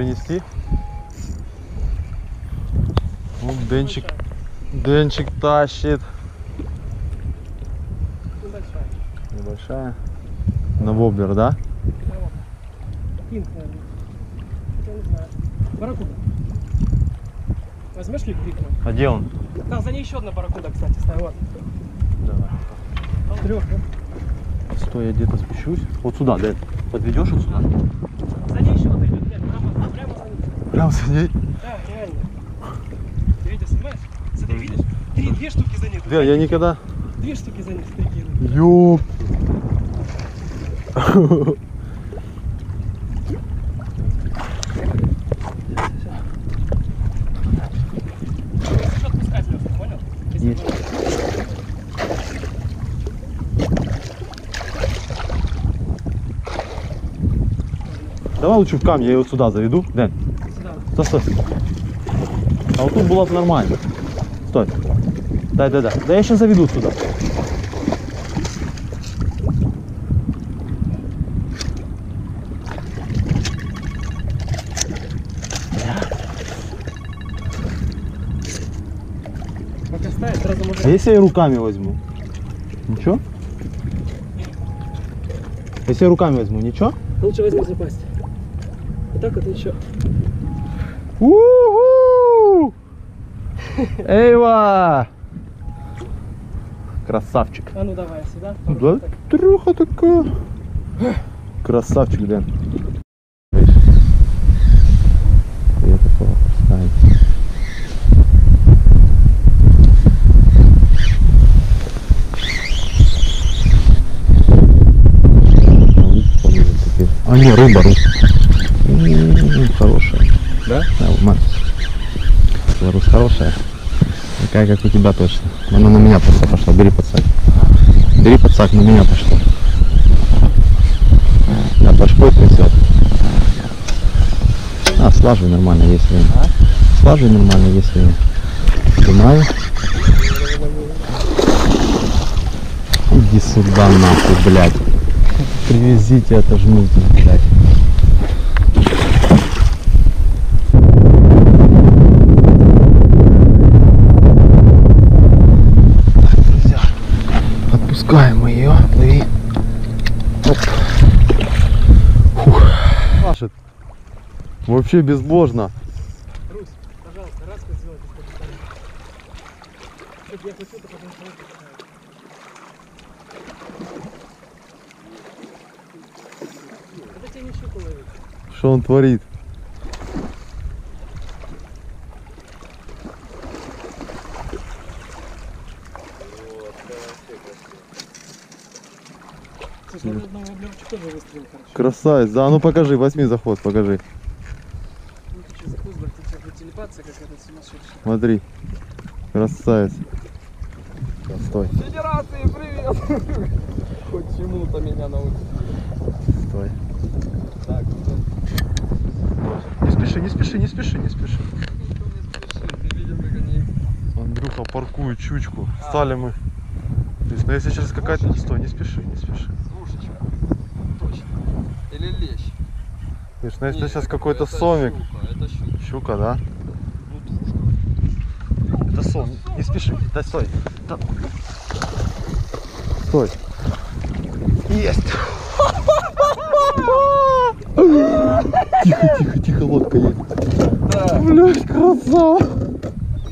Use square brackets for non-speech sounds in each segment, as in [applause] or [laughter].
принести? Вот Денчик, Денчик тащит. Небольшая. Небольшая. На воблер, да? Кинг, наверное. Я не знаю. Барракуда. Возьмешь ли крикну? А где он? Там за ней еще одна барракуда, кстати, стоит. Вот. Давай. Трех, да? Стой, я где-то спущусь. Вот сюда, Дэн. Подведешь вот сюда? За ней еще одна идет, блядь, прямо, прямо за ней. Прям ней. Да, реально. Ты видишь, снимаешь? Смотри, видишь? Три, две штуки за ней. Дэн, я никогда... Две штуки за ней стригируют. Ёп. Давай лучше в камень, я его сюда заведу. Дэн. Стой, стой. А вот тут было бы нормально. Стой. Дай, дай, дай. Да я сейчас заведу сюда. А если я руками возьму? Ничего? Если я руками возьму, ничего? Лучше возьми запасть. Вот так вот еще. У-ху! Эйва! Красавчик. А ну давай сюда. Да, Так. трюха такая. Красавчик, Дэн. Я такого поставить. А, не, рыба, рыба. М, Хорошая. Да? Да, мать. Беларусь хорошая. Такая, как у тебя точно. Она на меня просто пошла. Бери подсак. Бери подсак, на меня пошла. Да, башкой трясет. А, слаживай нормально, если... Слаживай нормально, если... Снимаю. Иди сюда нахуй, блядь. Привезите это жмите, блядь. Отпускаем мы ее. Плыви. Оп. Фух. Машет. Вообще безбожно. Русь, пожалуйста, раз сделай без капитана. Чтоб я хотел, то потом сразу поставил. Это тебе не щуку ловить. Что он творит? Слушай, надо одного облёмчик тоже выстрелил, короче. Красавец. Да, а ну покажи, возьми заход, покажи. За. Смотри. Красавец. Стой, Федерации, привет! Хоть чему-то меня научили. стой. Так, Не спеши, не спеши, не спеши, не спеши. Андрюха паркует чучку. Стали мы. То есть, ну если сейчас какая-то... Стой, не спеши, не спеши. Слушачка. Точно. Или лещ. Ну если сейчас какой-то сомик. щука, щука. Щука, да? Ну. Это сом. Не спеши. Да стой. Да. Стой. Есть. [laughs] Тихо, тихо, тихо, лодка едет. Да. Блять, красава.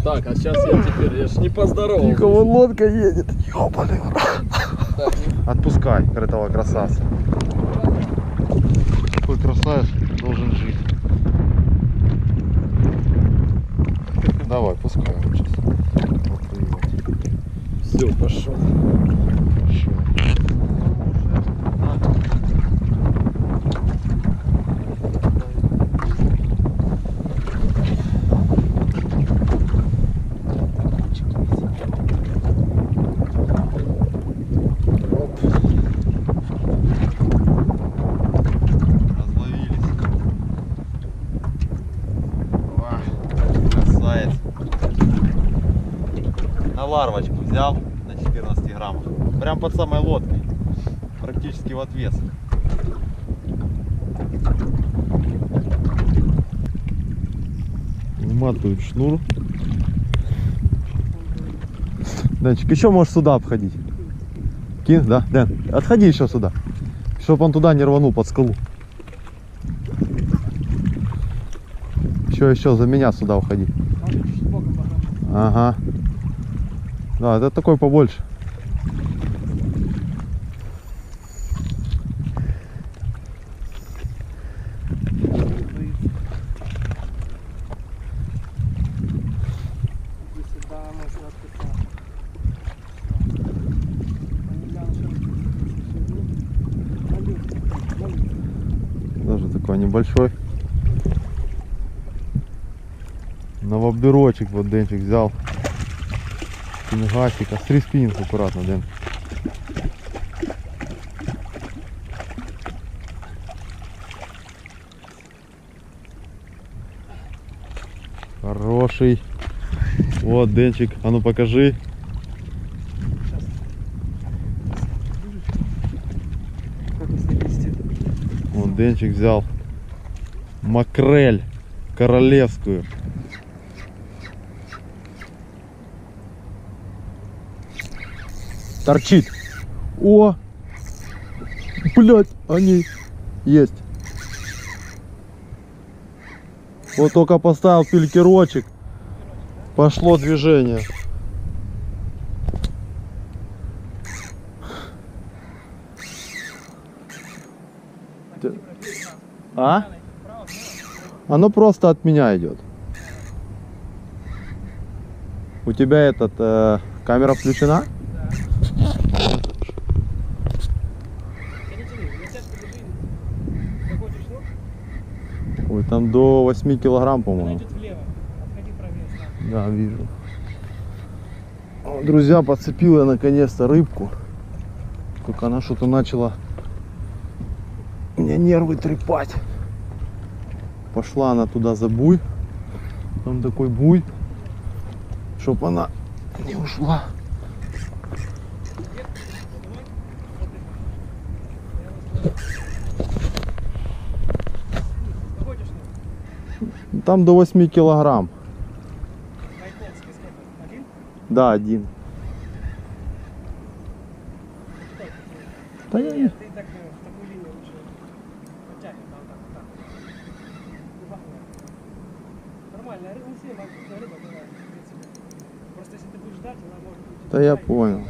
Так, а сейчас я теперь, я ж не поздоровался. Тихо, вон лодка едет. Ёбаный. Так, Отпускай этого красавца. Такой красавец должен жить. Давай, пускай он сейчас. все, пошел. Разловились. Ва, красавец. На ларвочку взял на 14 граммах. Прям под самой лодкой. Практически в отвес. Наматывают шнур. Денчик, еще можешь сюда обходить. Кин, да? Дэн, отходи еще сюда. Чтоб он туда не рванул под скалу. Еще, еще за меня сюда уходи. Ага. Да, это такой побольше. Иди сюда, мой сладкий сон. Они глянут, что ты сидишь. Молись, молись. Даже такой небольшой. Новобдырочек вот Денчик взял. Спингасика. Три спиннинг аккуратно, Дэн. Хороший. Вот, Денчик, а ну покажи. Как он себя вести? Вот Денчик взял макрель королевскую. Торчит. О! Блять, они есть. Вот только поставил пилькерочек. Пошло движение. А? Оно просто от меня идет. У тебя этот э, камера включена? Ой, там до 8 килограмм, по-моему. Да, вижу. Друзья, подцепил я наконец-то рыбку. Только она что-то начала мне нервы трепать. Пошла она туда за буй. Там такой буй. Чтоб она не ушла. Там до 8 килограмм. Один? Да, один. Да я не- ты так в такую линию лучше. Да, вот так, вот так. И махни. Нормальная рыба, сильно крупная рыба бывает, в принципе. Просто если ты будешь ждать, она может быть... Да я понял.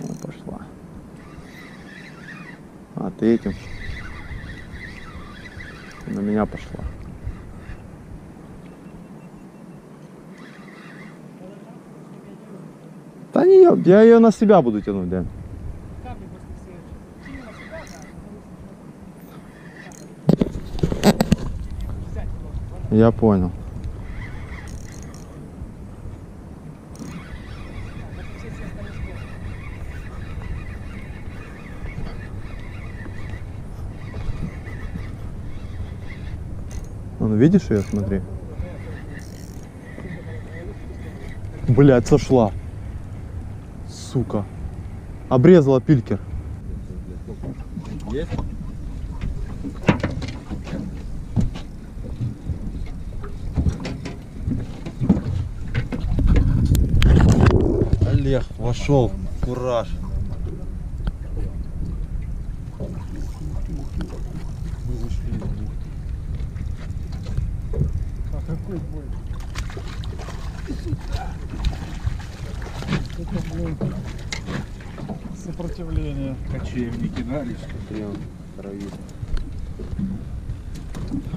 О, пошла. А, ты этим. На меня пошла. Да не, я ее на себя буду тянуть, да. Капли просто все. Сильно сюда, да, а Взять немножко, ладно? Я понял. Плохо. Ну, видишь ее, смотри. Блять, сошла. Сука. Обрезала пилькер. Олег вошел. Кураж. А какой бой? Это, блин, сопротивление. Кочевники дали, что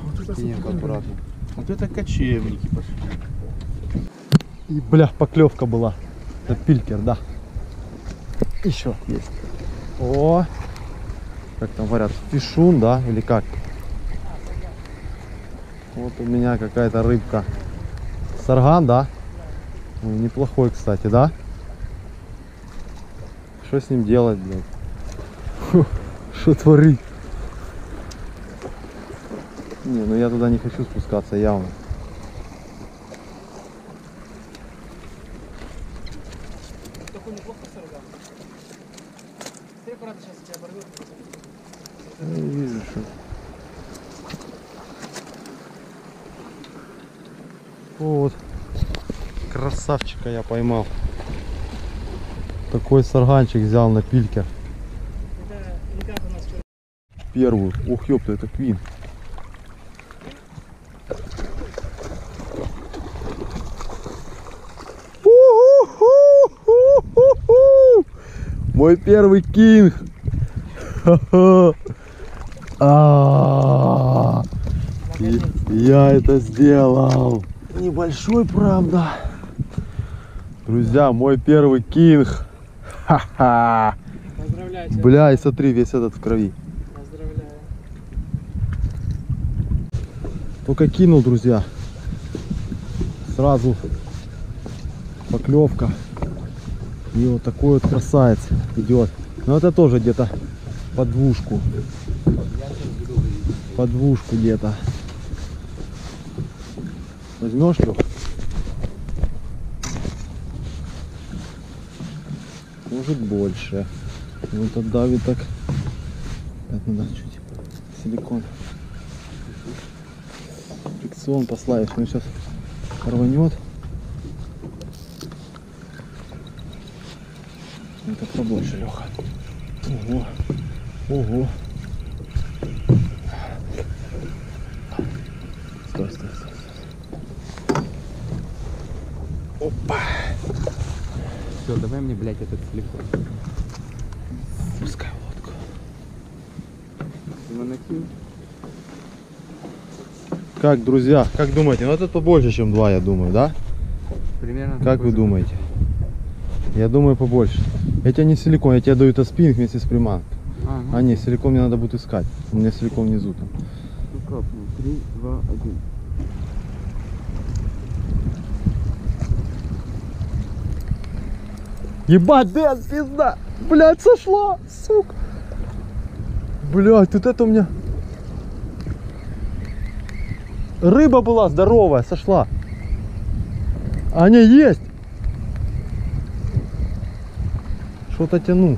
Вот это аккуратно. Вот это кочевники пошли. И, бля, поклевка была. Это пилькер, да. Еще есть. О, как там говорят, фишун, да, или как? Вот у меня какая-то рыбка. Сарган, да? Ой, неплохой, кстати, да? Что с ним делать, блядь? Что творить? Не, ну я туда не хочу спускаться явно. Такой неплохо сорвал. аккуратно сейчас тебя оборвет. Я вижу, что... Вот. Красавчика я поймал. Такой сарганчик взял на вчера. Первую. Ух, ёпта, это квин. Мой первый кинг. А, Я это сделал. Небольшой, правда. Друзья, мой первый кинг. Ха-ха. Поздравляю тебя. Бля, и смотри, весь этот в крови. Поздравляю. Только кинул, друзья. Сразу поклевка. И вот такой вот красавец идет. Но это тоже где-то под двушку. Под двушку где-то. Возьмешь, Лех? Может больше. Ну тут давит так. Так надо чуть силикон. Фрикцион послаешь, он сейчас рванет. Это побольше, Леха. Ого. Ого. Стой, стой, стой. Все, давай мне, блядь, этот телефон. Пускай лодку. Монахин. Как, друзья, как думаете? Ну это побольше, чем два, я думаю, да? Примерно. Как вы думаете? Я думаю побольше. Я тебе не силикон, я тебе даю это спиннинг вместе с приманкой. А, ну, А не, силикон мне надо будет искать. У меня силикон внизу там. ну капну. Три, два, один. Ебать, Дэн, пизда! Блядь, сошла, сука! Блядь, тут это у меня... Рыба была здоровая, сошла. А не, есть! Что-то тяну.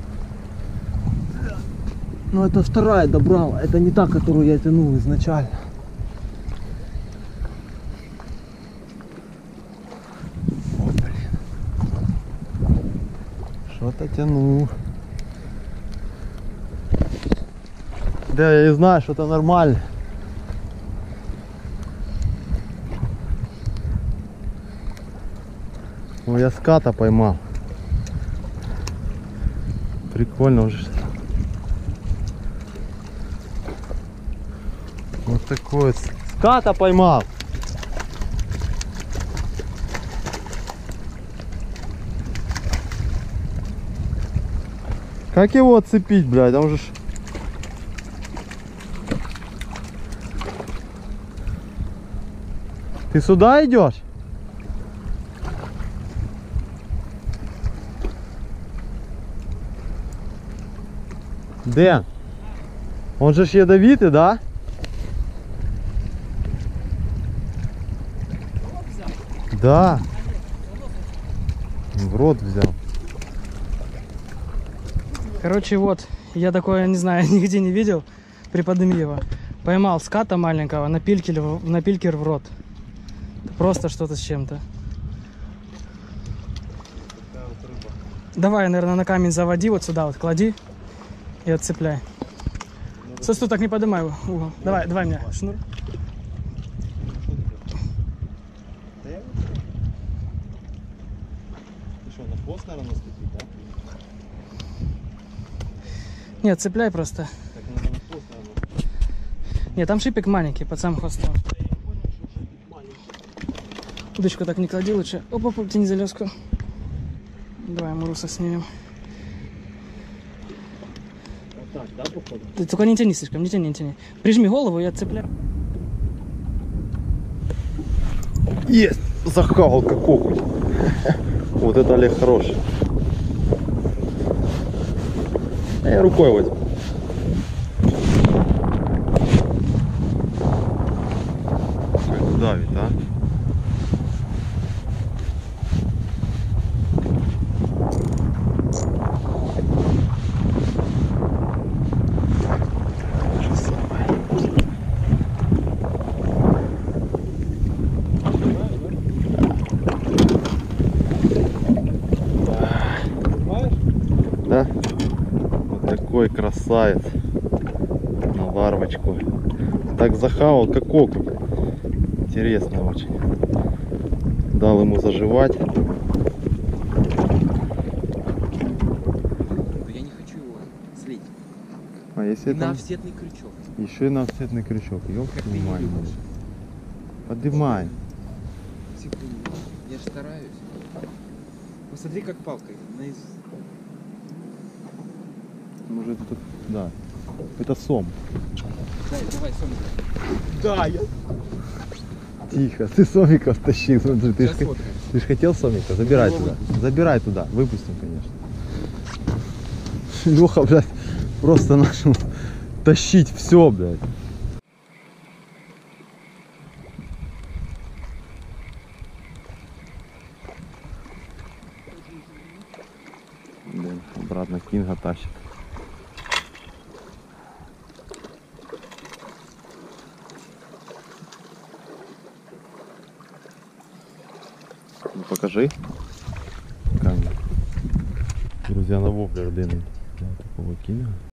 Ну это вторая добрала, это не та, которую я тянул изначально. О, блин. Что-то тяну. Да, я и знаю, что это нормально. О, я ската поймал. Прикольно уже. Вот такой. Ската поймал. Как его отцепить, блядь? Там же. Ты сюда идешь? Дэн, он же ж ядовитый, да? Да. В рот взял. Короче, вот, я такое, не знаю, [laughs] нигде не видел. Приподними его. Поймал ската маленького на пилькер, на пилькер в рот. Просто что-то с чем-то. Давай, наверное, на камень заводи, вот сюда вот клади и отцепляй. Стой, так не поднимай угол. Давай, давай мне шнур. Ты что, на хвост, наверное, наступить, да? Нет, цепляй просто. Нет, там шипик маленький, под самым хвостом. Удочку так не клади лучше. Оп, оп, оп, тяни за леску. Давай мы руса снимем. Вот так, да, походу? Ты только не тяни слишком, не тяни, не тяни. Прижми голову и отцепляй. Есть! Захавал как. [laughs] Вот это Олег хороший. А я рукой возьму. Как давит, а? Да? Вот такой красавец. На варвочку. Так захавал, как окунь. Интересно очень. Дал ему заживать. Я не хочу его слить. А если На там офсетный крючок. еще и на офсетный крючок. Ёлки. Подымай. Секунду. Я же стараюсь. Посмотри, как палкой. наиз- Может это... Да. Это сом. Дай, давай, Соня. Да, я... Тихо, ты сомика втащил. Смотри, Ты ж, ты ж хотел сомика? Забирай туда. Забирай туда. Выпустим, конечно. Леха, блядь, просто начал тащить все, блядь. Блин, обратно Кинга тащит. Ну покажи. Камень. Друзья, на воблер дымит. Да, такого кинга.